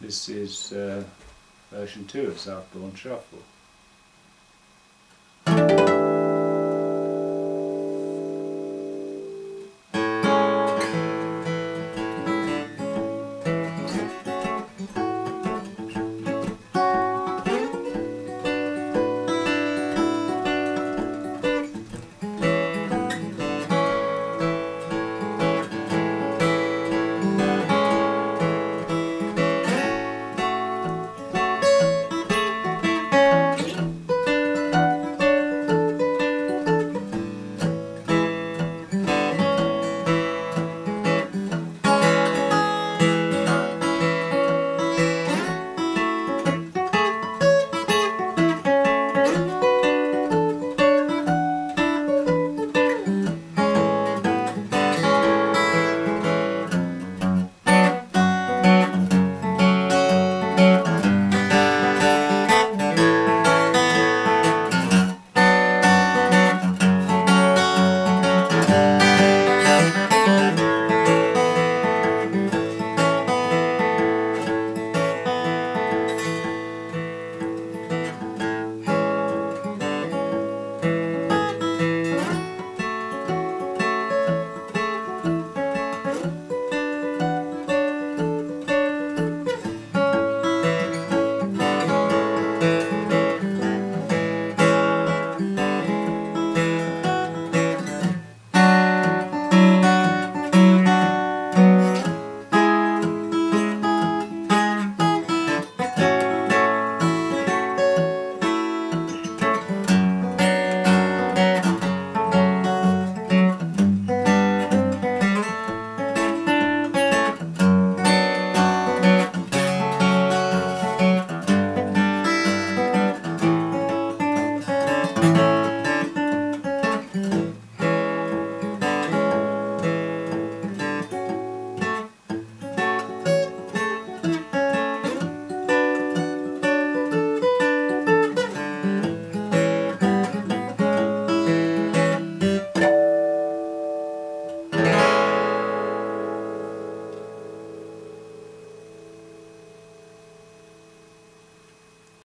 This is uh, version 2 of Southbourne Shuffle.